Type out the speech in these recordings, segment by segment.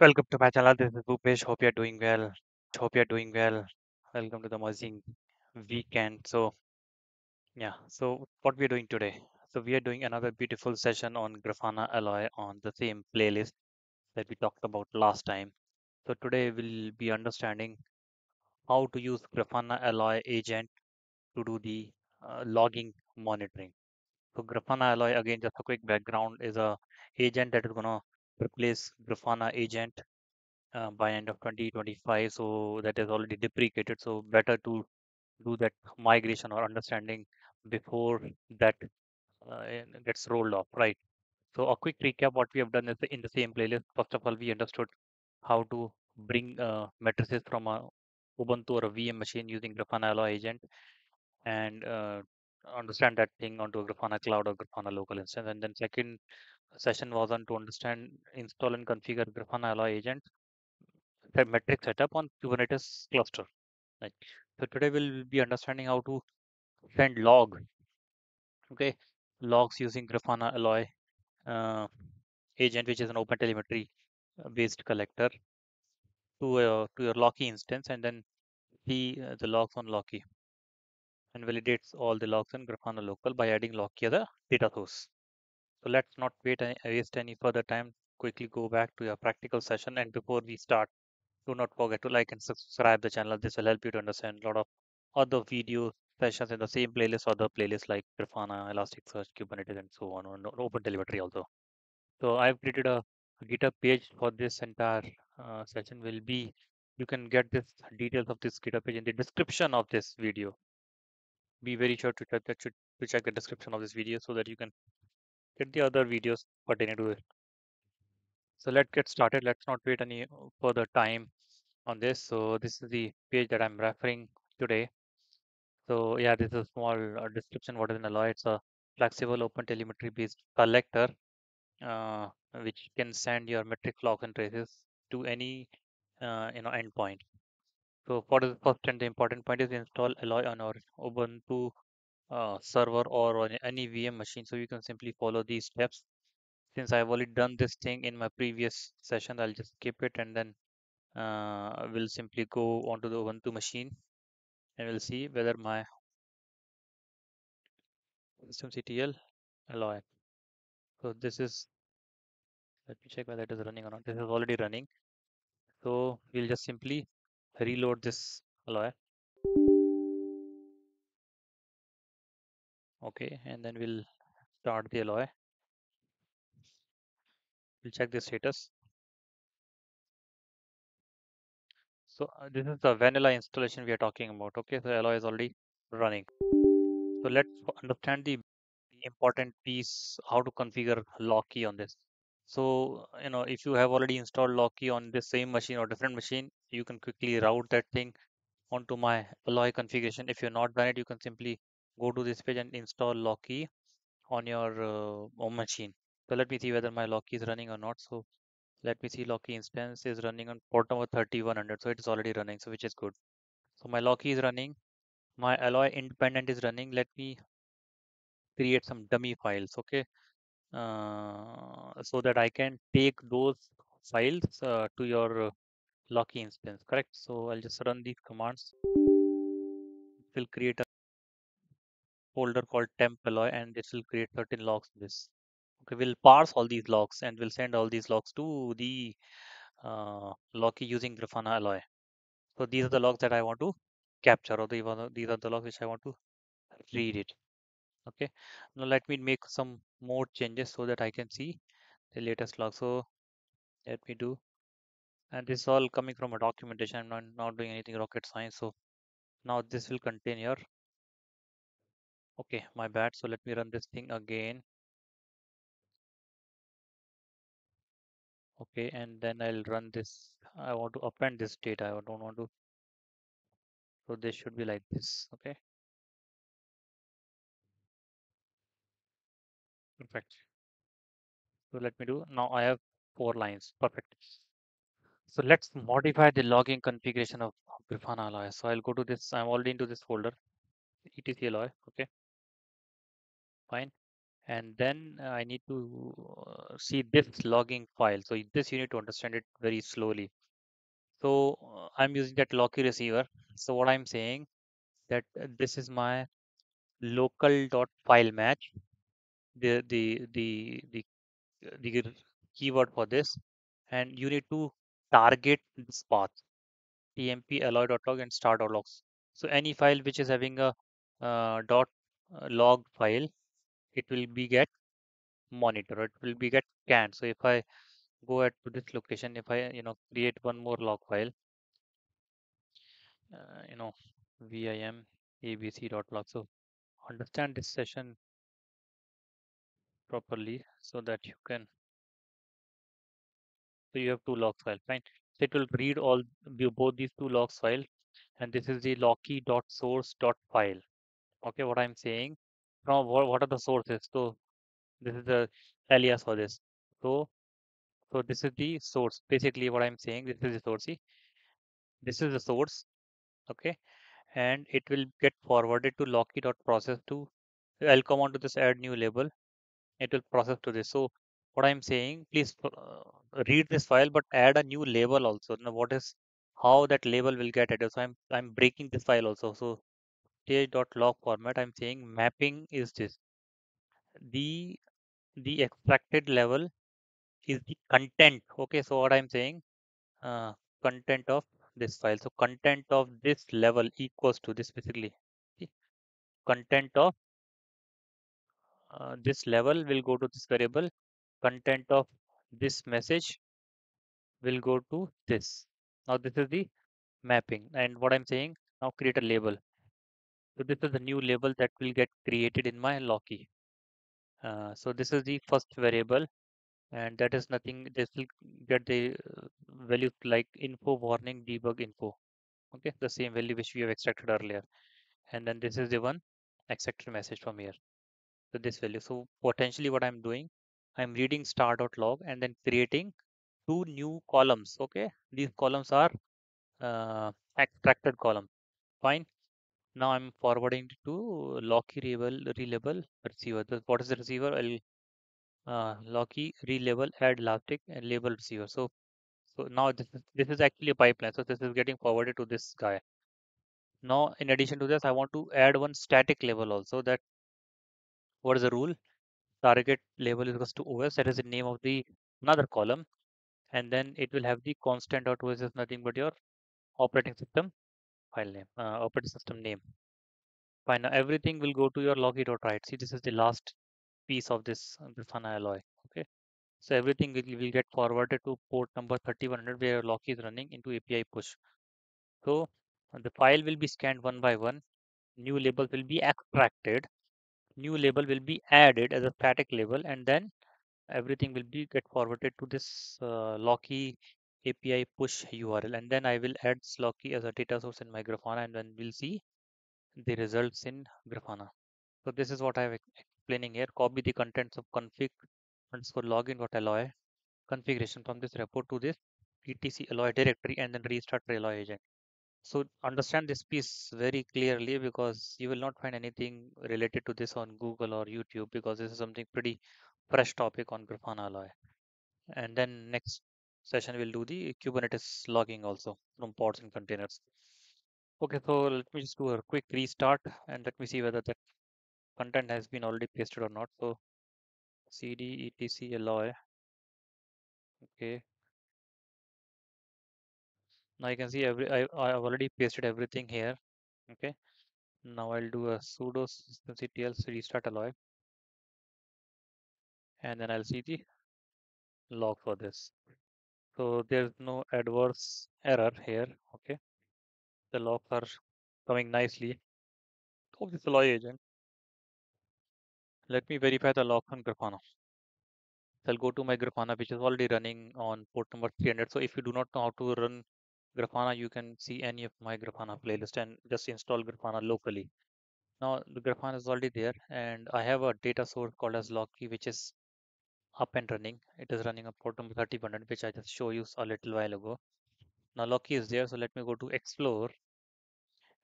Welcome to my channel. This is Bhoopesh. Hope you're doing well. Hope you're doing well. Welcome to the amazing weekend. So, yeah. So, what we're doing today? So, we are doing another beautiful session on Grafana Alloy on the same playlist that we talked about last time. So, today we'll be understanding how to use Grafana Alloy agent to do the uh, logging monitoring. So, Grafana Alloy, again, just a quick background, is a agent that is gonna replace Grafana agent uh, by end of 2025 so that is already deprecated. So better to do that migration or understanding before that uh, gets rolled off right? So a quick recap what we have done is in the same playlist. First of all we understood how to bring uh, matrices from a ubuntu or a vm machine using grafana alloy agent and uh, understand that thing onto a grafana cloud or grafana local instance and then second session was on to understand install and configure grafana alloy agent metric setup on Kubernetes cluster. Right. So today we'll be understanding how to send log, okay, logs using Grafana Alloy uh, agent, which is an OpenTelemetry uh, based collector to uh, to your Loki instance, and then see uh, the logs on Loki and validates all the logs in Grafana local by adding Loki as the data source. So let's not wait any, waste any further time. Quickly go back to your practical session, and before we start, do not forget to like and subscribe the channel. This will help you to understand a lot of other video sessions in the same playlist, or other playlists like Grafana, Elasticsearch, Kubernetes, and so on, open OpenTelemetry also. So I've created a GitHub page for this entire uh, session. Will be you can get this details of this GitHub page in the description of this video. Be very sure to check that to check the description of this video so that you can get the other videos pertaining to it. So let's get started. Let's not wait any further time on this. So this is the page that I'm referring today. So yeah, this is a small uh, description. What is an alloy? It's a flexible open telemetry based collector, uh, which can send your metric logs and traces to any uh, you know endpoint. So for the first and the important point is install alloy on our Ubuntu uh, server or on any VM machine. So you can simply follow these steps. Since I've already done this thing in my previous session, I'll just skip it and then uh, we'll simply go onto the Ubuntu machine and we'll see whether my systemctl alloy. So this is, let me check whether it is running or not. This is already running. So we'll just simply reload this alloy. Okay, and then we'll start the alloy. We'll check the status. So uh, this is the vanilla installation we are talking about. Okay, so alloy is already running. So let's understand the important piece, how to configure Loki on this. So, you know, if you have already installed Loki on the same machine or different machine, you can quickly route that thing onto my Alloy configuration. If you're not done it, you can simply go to this page and install Loki on your uh, home machine. So let me see whether my Loki is running or not. So let me see Loki instance is running on port number 3100. So it is already running, so which is good. So my Loki is running. My Alloy independent is running. Let me create some dummy files. Okay. Uh, so that I can take those files uh, to your uh, Loki instance, correct? So I'll just run these commands. It will create a folder called temp alloy and this will create certain logs this. Okay, we'll parse all these logs and we'll send all these logs to the uh, Loki using Grafana alloy. So these are the logs that I want to capture or these are the logs which I want to read it. Okay, now let me make some more changes so that I can see the latest log. So let me do. And this is all coming from a documentation. I'm not, not doing anything rocket science. So now this will contain your okay my bad. So let me run this thing again. Okay. And then i'll run this. I want to append this data. I don't want to. So this should be like this. Okay perfect so let me do. Now i have four lines. Perfect. So let's modify the logging configuration of Grafana alloy. So i'll go to this. I'm already into this folder. Etc alloy. Okay. Fine. And then uh, I need to uh, see this logging file. So this you need to understand it very slowly. So uh, I'm using that Loki receiver. So what I'm saying that this is my local dot file match. The the the the the keyword for this, and you need to target this path tmp alloy.log and star.logs. So any file which is having a uh, dot uh, log file, it will be get monitor. It will be get scanned. So if I go at to this location, if I you know create one more log file, uh, you know vim abc.log. So understand this session properly so that you can so you have two logs file fine. So it will read all both these two logs file and this is the loki dot source dot file okay what i'm saying? From what, are the sources? So this is the alias for this. So so this is the source. Basically what i'm saying this is the source see? This is the source okay? And it will get forwarded to loki dot process to i'll come on to this add new label it will process to this. So what i'm saying please uh, read this file but add a new label also. Now what is how that label will get added? So i'm i'm breaking this file also. So log format i'm saying mapping is this. The the extracted level is the content. Okay so what i'm saying uh, content of this file. So content of this level equals to this basically. Content of uh, this level will go to this variable. Content of this message will go to this. Now this is the mapping. And what i'm saying now create a label. So this is the new label that will get created in my loki uh, so this is the first variable. And that is nothing this will get the uh, value like info warning debug info. Okay the same value which we have extracted earlier. And then this is the one extracted message from here so this value. So potentially what i'm doing i'm reading star.log and then creating two new columns okay? These columns are uh, extracted column. Fine. Now i'm forwarding to loki relabel relabel receiver. What is the receiver? I'll uh, loki relabel add elastic and label receiver. So so now this is this is actually a pipeline. So this is getting forwarded to this guy. Now in addition to this i want to add one static label also that what is the rule? Target label is equals to os that is the name of the another column and then it will have the constant dot os is nothing but your operating system file name uh, operating system name. Fine now everything will go to your loki dot write see this is the last piece of this grafana alloy okay? So everything will, will get forwarded to port number 3100 where loki is running into api push. So the file will be scanned one by one new labels will be extracted new label will be added as a static label and then everything will be get forwarded to this uh, loki api push url and then i will add loki as a data source in my grafana and then we'll see the results in grafana. So this is what I'm explaining here. Copy the contents of config underscore login dot alloy configuration from this report to this etc alloy directory and then restart alloy agent so understand this piece very clearly because you will not find anything related to this on Google or YouTube because this is something pretty fresh topic on Grafana Alloy. And then next session we'll do the Kubernetes logging also from pods and containers. Okay, so let me just do a quick restart and let me see whether the content has been already pasted or not. So cd etc alloy. Okay. Now you can see every I I've already pasted everything here. Okay. Now I'll do a sudo systemctl restart alloy and then I'll see the log for this. So there's no adverse error here. Okay. The logs are coming nicely. of this alloy agent. Let me verify the log on Grafana. So I'll go to my Grafana, which is already running on port number 300. So if you do not know how to run Grafana, you can see any of my Grafana playlist and just install Grafana locally. Now the Grafana is already there and I have a data source called as Loki, which is up and running. It is running a port number 3100, which I just showed you a little while ago. Now Loki is there, so let me go to explore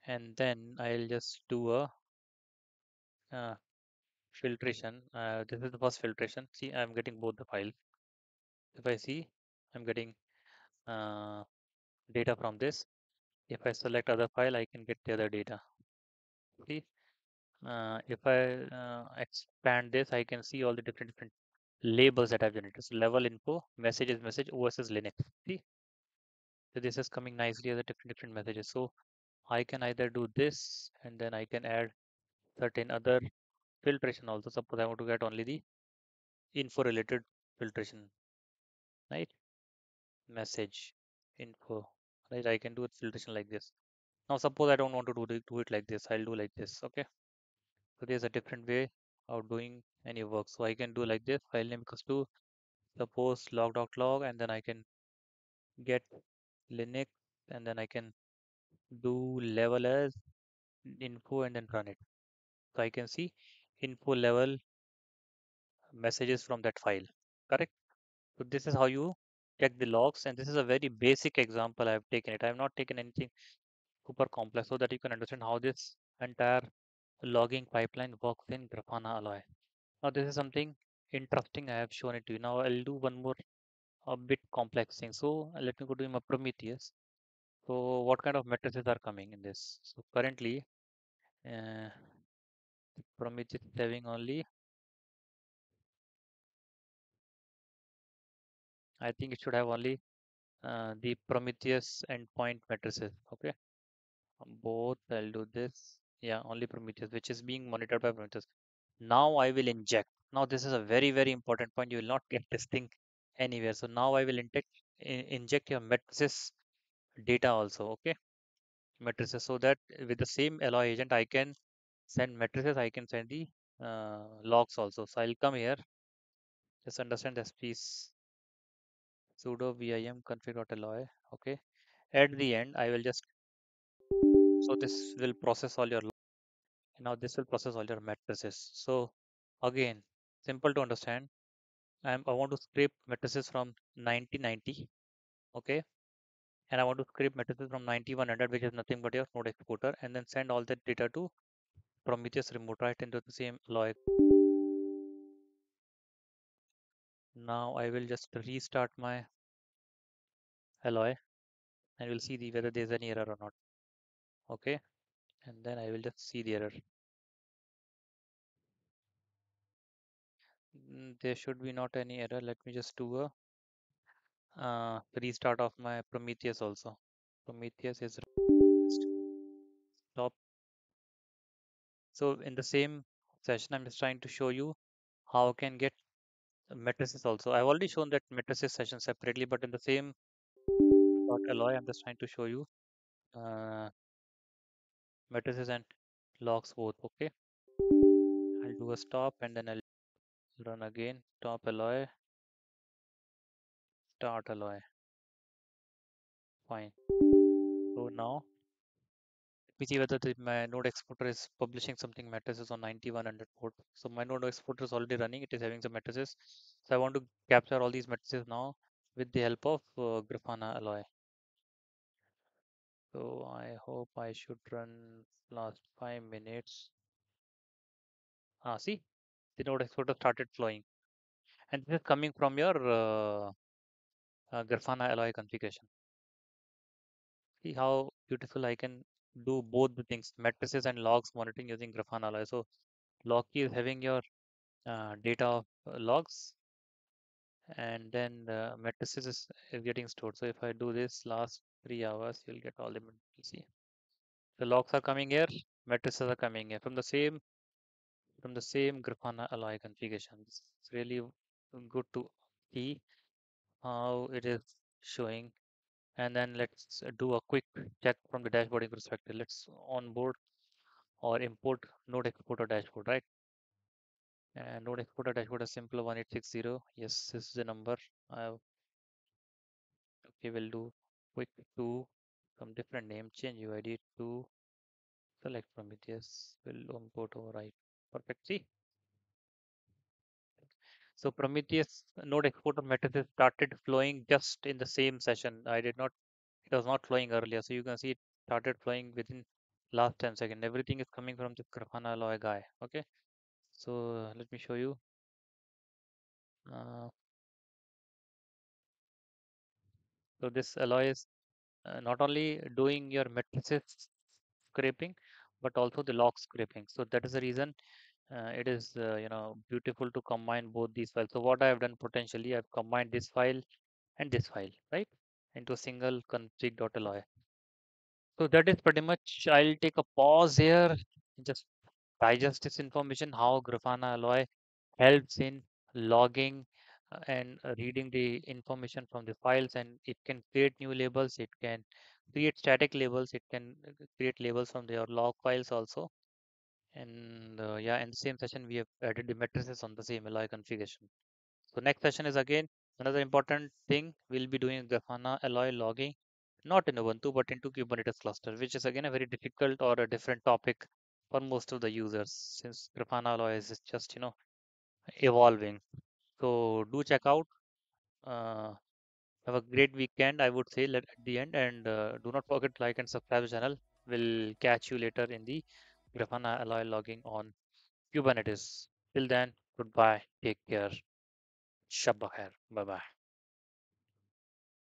and then I'll just do a uh, filtration. Uh, this is the first filtration. See, I'm getting both the files. If I see, I'm getting uh, data from this. If I select other file, I can get the other data. See, uh, if I uh, expand this, I can see all the different different labels that I've generated. So level info, message is message, OS is Linux. See, so this is coming nicely as a different different messages. So I can either do this and then I can add certain other filtration also. Suppose I want to get only the info related filtration, right? Message info, right? I can do a filtration like this. Now suppose I don't want to do, the, do it like this. I'll do like this. Okay. So there's a different way of doing any work. So I can do like this. File name equals to suppose log.log and then I can get Linux and then I can do level as info and then run it. So I can see info level messages from that file, correct? So this is how you check the logs and this is a very basic example I've taken it. I have not taken anything super complex so that you can understand how this entire logging pipeline works in Grafana Alloy. Now this is something interesting I have shown it to you. Now I'll do one more a bit complex thing. So let me go to my Prometheus. So what kind of matrices are coming in this? So currently uh, Prometheus is having only I think it should have only uh, the Prometheus endpoint matrices. Okay, both I'll do this. Yeah, only Prometheus, which is being monitored by Prometheus. Now I will inject. Now this is a very very important point. You will not get this thing anywhere. So now I will inject inject your matrices data also. Okay, matrices so that with the same alloy agent I can send matrices. I can send the uh, logs also. So I'll come here. Just understand this piece sudo vim config.alloy okay? At hmm. the end i will just so this will process all your now this will process all your matrices. So again simple to understand I'm, i want to scrape matrices from 1990 okay? And i want to scrape matrices from 9100 which is nothing but your node exporter and then send all that data to prometheus remote right? Into the same alloy now i will just restart my alloy and we'll see the whether there's any error or not. Okay? And then I will just see the error. Mm, there should be not any error. Let me just do a uh, restart of my Prometheus also. Prometheus is stop so in the same session I'm just trying to show you how I can get matrices also. I've already shown that matrices session separately but in the same alloy I'm just trying to show you uh, matrices and logs both okay? I'll do a stop and then I'll run again. Stop alloy start alloy. Fine. So now see whether the, my node exporter is publishing something matrices on 9100 port. So my node exporter is already running it is having some matrices so i want to capture all these matrices now with the help of uh, grafana alloy. So i hope i should run last five minutes. Ah see the node exporter started flowing. And this is coming from your uh, uh, grafana alloy configuration. See how beautiful I can do both the things matrices and logs monitoring using Grafana Alloy. So Loki is having your uh, data of uh, logs and then the matrices is, getting stored. So if I do this last three hours, you'll get all the see. The logs are coming here, matrices are coming here from the same from the same Grafana Alloy configuration. It's really good to see how it is showing and then let's do a quick check from the dashboarding perspective. Let's onboard or import node exporter dashboard, right? And node exporter dashboard is simple 1860. Yes, this is the number. I okay, we'll do quick to some different name change UID to select Prometheus. We'll import override. Perfect. See. So Prometheus node exporter matrices started flowing just in the same session. I did not it was not flowing earlier. So you can see it started flowing within last 10 seconds. Everything is coming from the Grafana Alloy guy. Okay. So let me show you. Uh, so this alloy is uh, not only doing your matrices scraping, but also the log scraping. So that is the reason uh, it is uh, you know beautiful to combine both these files. So what I have done potentially, I've combined this file and this file, right, into a single config.alloy. So that is pretty much. I'll take a pause here, just digest this information, how Grafana Alloy helps in logging uh, and reading the information from the files, and it can create new labels. It can create static labels. It can uh, create labels from their log files also. And uh, yeah, in the same session, we have added the matrices on the same Alloy configuration. So next session is again another important thing. We'll be doing Grafana Alloy logging, not in Ubuntu, but into Kubernetes cluster, which is again a very difficult or a different topic for most of the users since Grafana Alloy is just, you know, evolving. So do check out. Uh, have a great weekend, I would say, at the end. And uh, do not forget like and subscribe the channel. We'll catch you later in the Grafana Alloy logging on Kubernetes. Till then, goodbye. Take care. Shabba. Bye bye.